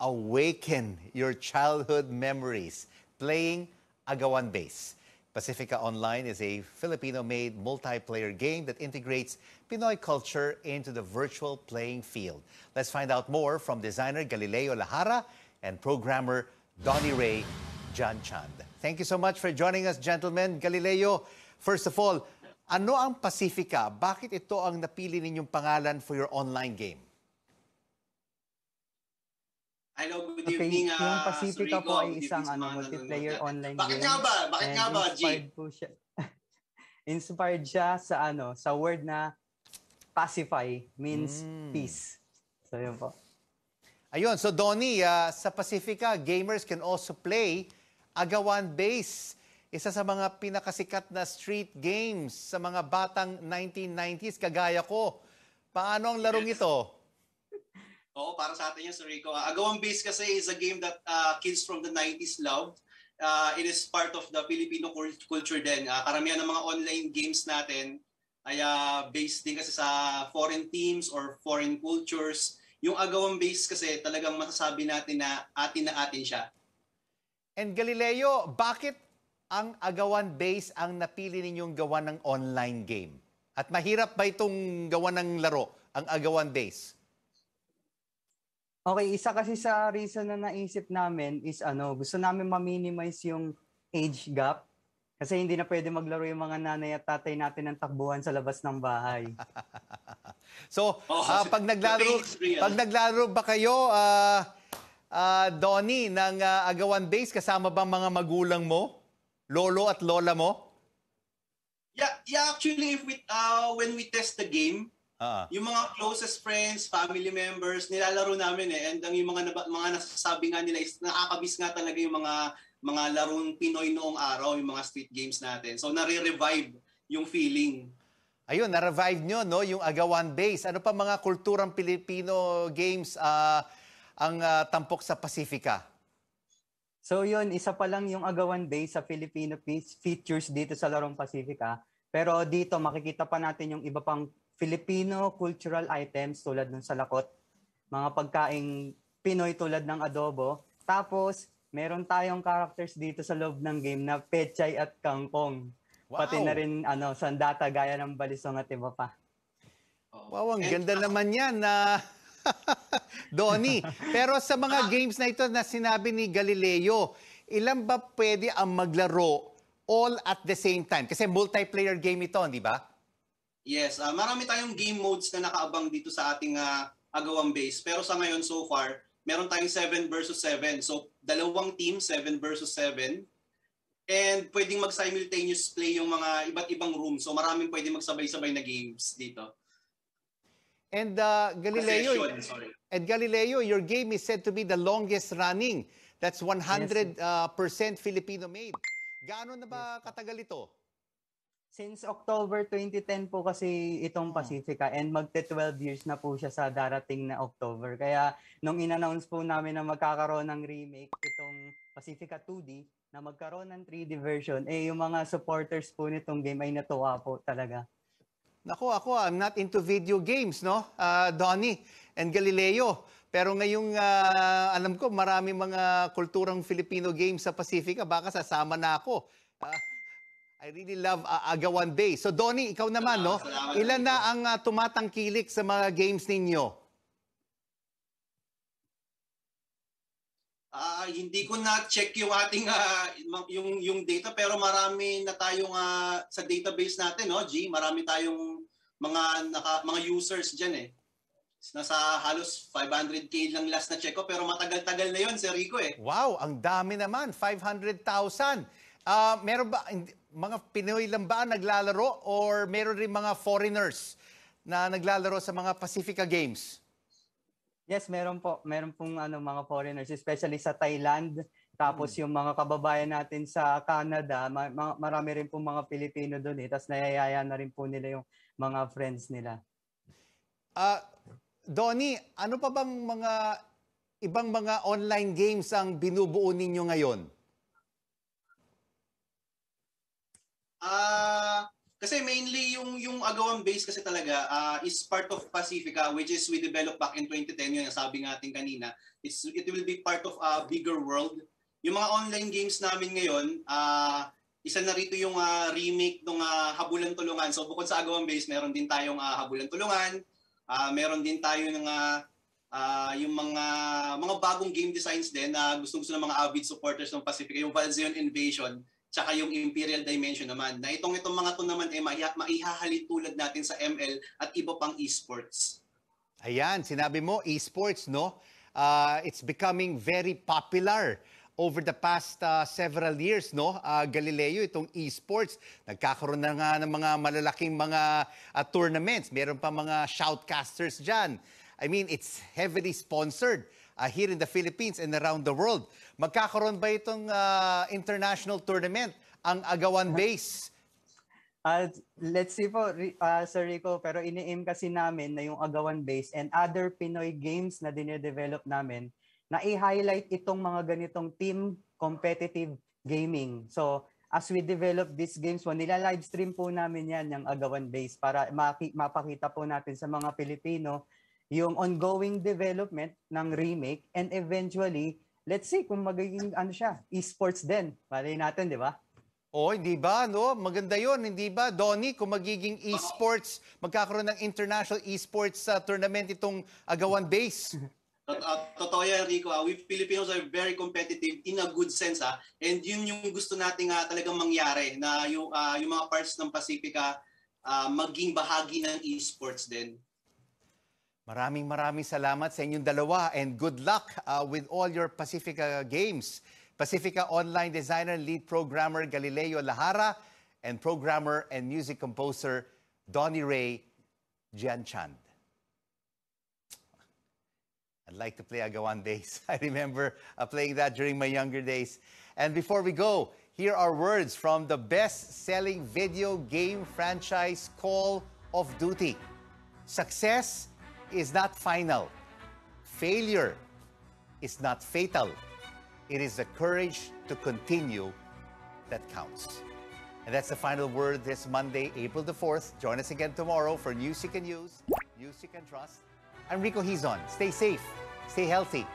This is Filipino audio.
awaken your childhood memories playing Agawan Base. Pacifica Online is a Filipino-made multiplayer game that integrates Pinoy culture into the virtual playing field. Let's find out more from designer Galileo Lahara and programmer Donnie Ray John Chand. Thank you so much for joining us, gentlemen. Galileo, first of all, ano ang Pacifica? Bakit ito ang napili ninyong pangalan for your online game? Hello, good Okay, evening. yung ah, Pacifica Surico. po ay isang ano, multiplayer online Bakit game. nga ba? Bakit nga ba, G? Inspired po siya. inspired siya sa ano, sa word na pacify means Hmm. peace. So yun po. Ayun, so Donnie, ah, sa Pacifica, gamers can also play Agawan Base. Isa sa mga pinakasikat na street games sa mga batang 1990s, kagaya ko. Paano ang larong ito? Oo, para sa atin yan, Surico. Uh, Agawang Base kasi is a game that uh, kids from the 90s loved. Uh, it is part of the Filipino cul- culture din. Uh, karamihan ng mga online games natin ay uh, based din kasi sa foreign teams or foreign cultures. Yung Agawang Base kasi talagang masasabi natin na atin na atin siya. And Galileo, bakit ang Agawan Base ang napili ninyong gawa ng online game? At mahirap ba itong gawa ng laro, ang Agawan Base? Okay, isa kasi sa reason na naisip namin is ano, gusto namin ma-minimize yung age gap. Kasi hindi na pwede maglaro yung mga nanay at tatay natin ng takbuhan sa labas ng bahay. So, Oh, ah, pag naglaro, pag naglaro ba kayo, ah ah, Donnie, ng ah, Agawan Base, kasama ba mga magulang mo? Lolo at lola mo? Yeah, yeah actually, if we, uh, when we test the game, Ah. Yung mga closest friends, family members, nilalaro namin eh. And ang yung mga, naba- mga nasasabi nga nila is nakakabis nga talaga yung mga mga larong Pinoy noong araw, yung mga street games natin. So nare-revive yung feeling. Ayun, na-revive nyo, no, yung Agawan Base. Ano pa mga kulturang Pilipino games ah, ang ah, tampok sa Pacifica? So yun, isa pa lang yung agawan base sa Filipino fe- features dito sa Larong Pacifica. Pero dito makikita pa natin yung iba pang Filipino cultural items tulad ng salakot, mga pagkaing Pinoy tulad ng adobo. Tapos, meron tayong characters dito sa loob ng game na pechay at kangkong. Wow. Pati na rin ano, sandata gaya ng balisong at iba pa. Wow, ang And- ganda naman yan na Donnie. Pero sa mga games na ito na sinabi ni Galileo, ilan ba pwede ang maglaro all at the same time? Kasi multiplayer game ito, di ba? Yes, ah, marami tayong game modes na nakaabang dito sa ating ah, agawang base. Pero sa ngayon, so far, meron tayong 7 versus 7. So, dalawang team, 7 versus 7. And pwedeng mag-simultaneous play yung mga iba't ibang room. So, maraming pwedeng magsabay-sabay na games dito. And uh, Galileo, Session, sorry. and Galileo, your game is said to be the longest running. That's 100% uh, percent Filipino made. Gaano na ba katagal ito? Since October 2010 po kasi itong Pacifica and magte 12 years na po siya sa darating na October. Kaya nung in-announce po namin na magkakaroon ng remake itong Pacifica 2D na magkaroon ng 3D version, eh yung mga supporters po nitong game ay natuwa po talaga. Nako, ako, I'm not into video games, no? Uh, Donnie and Galileo. Pero ngayong ah, alam ko, marami mga kulturang Filipino games sa Pacifica. Baka sasama na ako. Ah, I really love ah, Agawan Bay. So, Donnie, ikaw naman, no? Ilan na ang ah, tumatangkilik sa mga games ninyo? Ah, hindi ko na check yung ating ah, yung yung data pero marami na tayong ah, sa database natin, no, G, marami tayong mga naka, mga users diyan eh. Nasa halos 500k lang last na check ko pero matagal-tagal na 'yon, Sir Rico eh. Wow, ang dami naman. 500,000. Ah, meron ba, mga Pinoy lang ba ang naglalaro or meron rin mga foreigners na naglalaro sa mga Pacifica Games? Yes, meron po. Meron pong ano, mga foreigners, especially sa Thailand. Tapos yung mga kababayan natin sa Canada, ma- ma- marami rin pong mga Pilipino doon eh. Tapos nayayaya na rin po nila yung mga friends nila. Ah, Donnie, ano pa bang mga ibang mga online games ang binubuo ninyo ngayon? Ah, Kasi mainly yung yung agawan base kasi talaga ah, is part of Pacifica which is we developed back in 2010 yun sabi natin kanina. It's, it will be part of a bigger world. Yung mga online games namin ngayon, ah isa na rito yung ah, remake ng Habulan Tulungan. So bukod sa agawan base, meron din tayong ah, Habulan Tulungan. Ah, meron din tayo ng ah, ah, yung mga mga bagong game designs din na gustong-gusto ng mga avid supporters ng Pacifica, yung Valzeon Invasion tsaka yung Imperial Dimension naman. Na itong itong mga to naman ay maiha- maihahalin tulad natin sa ML at iba pang esports. Ayan, sinabi mo, esports, no? Uh, it's becoming very popular over the past uh, several years, no? Uh, Galileo, itong esports, nagkakaroon na nga ng mga malalaking mga uh, tournaments. Meron pa mga shoutcasters dyan. I mean, it's heavily sponsored uh, here in the Philippines and around the world. Magkakaroon ba itong uh, international tournament, ang Agawan Base? Uh, let's see po, uh, Sir Rico, pero ini-aim kasi namin na yung Agawan Base and other Pinoy games na dine-develop namin na i-highlight itong mga ganitong team competitive gaming. So, as we develop these games po, nila-live stream po namin yan, yung Agawan Base, para mapakita po natin sa mga Pilipino yung ongoing development ng remake and eventually, let's see kung magiging ano siya, esports din. Malay natin, di ba? Oh, hindi ba? No? Maganda yon hindi ba? Donnie, kung magiging esports, magkakaroon ng international esports uh, tournament itong Agawan Base. Ah, Totoo yan, Rico. ah. we Filipinos are very competitive in a good sense. ah. And yun yung gusto nating ah, talagang mangyari na yung, ah, yung mga parts ng Pacifica ah, maging bahagi ng esports din. Maraming maraming salamat sa inyong dalawa and good luck uh, with all your Pacifica games. Pacifica online designer, lead programmer Galileo Lahara, and programmer and music composer Donnie Ray Jianchand. I'd like to play Agawan Days. I remember uh, playing that during my younger days. And before we go, here are words from the best-selling video game franchise Call of Duty. Success is not final. Failure is not fatal. It is the courage to continue that counts. And that's the final word this Monday, April the 4th. Join us again tomorrow for News You Can Use, News You Can Trust. I'm Rico Hizon. Stay safe, stay healthy,